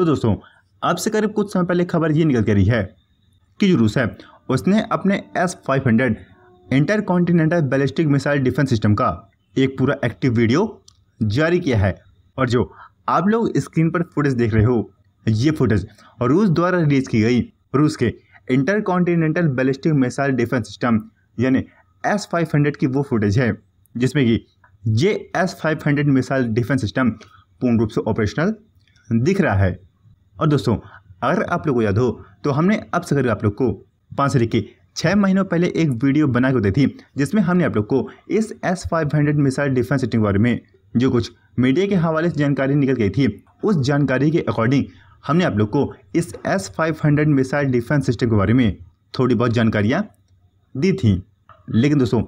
तो दोस्तों अब से करीब कुछ समय पहले खबर ये निकल के रही है कि जो रूस है, उसने अपने S five hundred intercontinental ballistic missile defence system का एक पूरा एक्टिव वीडियो जारी किया है। और जो आप लोग स्क्रीन पर फुटेज देख रहे हो, ये फुटेज रूस द्वारा रिलीज़ की गई, रूस के intercontinental ballistic missile defence system यानी एस फाइव हंड्रेड की वो फुटेज है, जिसमें कि ये S five hundred missile defence system पूर्ण रूप से ऑपरेशनल दिख रहा है। और दोस्तों, अगर आप लोग को याद हो तो हमने अब से आप लोग को पाँच से के छः महीनों पहले एक वीडियो बना के दी थी, जिसमें हमने आप लोग को इस S five hundred missile defence system के बारे में जो कुछ मीडिया के हवाले से जानकारी निकल गई थी, उस जानकारी के अकॉर्डिंग हमने आप लोग को इस S five hundred missile defence system के बारे में थोड़ी बहुत जानकारियाँ दी थी। लेकिन दोस्तों,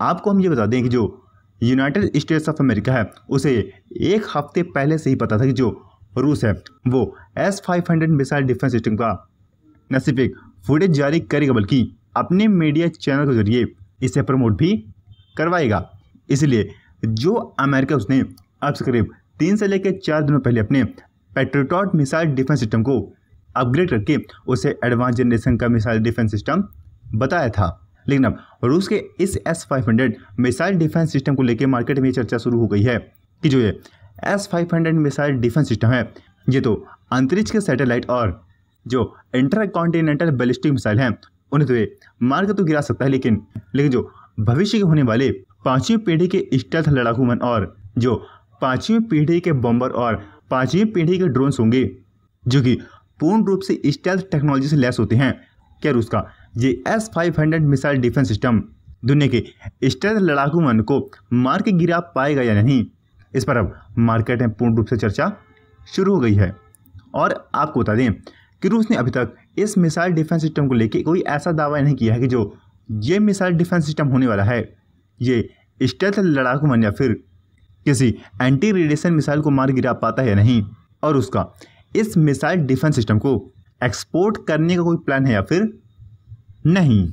आपको हम ये बता दें कि जो यूनाइटेड स्टेट्स ऑफ़ अमेरिका है, उसे एक हफ़्ते पहले से ही पता था कि जो रूस है। वो S five hundred missile defence system का न सिर्फ़ एक फुटेज जारी करेगा, बल्कि अपने मीडिया चैनल के ज़रिए इसे प्रमोट भी करवाएगा। इसलिए जो अमेरिका उसने अब से करीब तीन से लेकर चार दिनों पहले अपने पेट्रोटॉट मिसाइल डिफेंस सिस्टम को अपग्रेड करके उसे एडवांस जनरेशन का मिसाइल डिफेंस सिस्टम बताया था। लेकिन अब रूस के इस S five hundred missile defence system को लेकर मार्केट में चर्चा शुरू हो गई है कि जो ये S five hundred missile defence system है। ये तो अंतरिक्ष के सैटेलाइट और जो इंटर कॉन्टिनेंटल बैलिस्टिक मिसाइल हैं, उन्हें तो ये मार के तो गिरा सकता है लेकिन लेकिन जो भविष्य के होने वाले पांचवी पीढ़ी के स्टेल्थ लड़ाकू मन और जो पांचवी पीढ़ी के बॉम्बर और पांचवी पीढ़ी के ड्रोन्स होंगे, जो कि पूर्ण रूप से स्टेल्थ टेक्नोलॉजी से लैस होते हैं। क्या रूस का ये S five hundred missile defence system दुनिया के स्टेल्थ लड़ाकू मन को मार के गिरा पाएगा या नहीं इस पर अब मार्केट में पूर्ण रूप से चर्चा शुरू हो गई है। और आपको बता दें कि रूस ने अभी तक इस मिसाइल डिफेंस सिस्टम को लेकर कोई ऐसा दावा नहीं किया है कि जो ये मिसाइल डिफेंस सिस्टम होने वाला है, ये स्टेल्थ लड़ाकू मन या फिर किसी एंटी रेडिएशन मिसाइल को मार गिरा पाता है या नहीं, और उसका इस मिसाइल डिफेंस सिस्टम को एक्सपोर्ट करने का कोई प्लान है या फिर नहीं।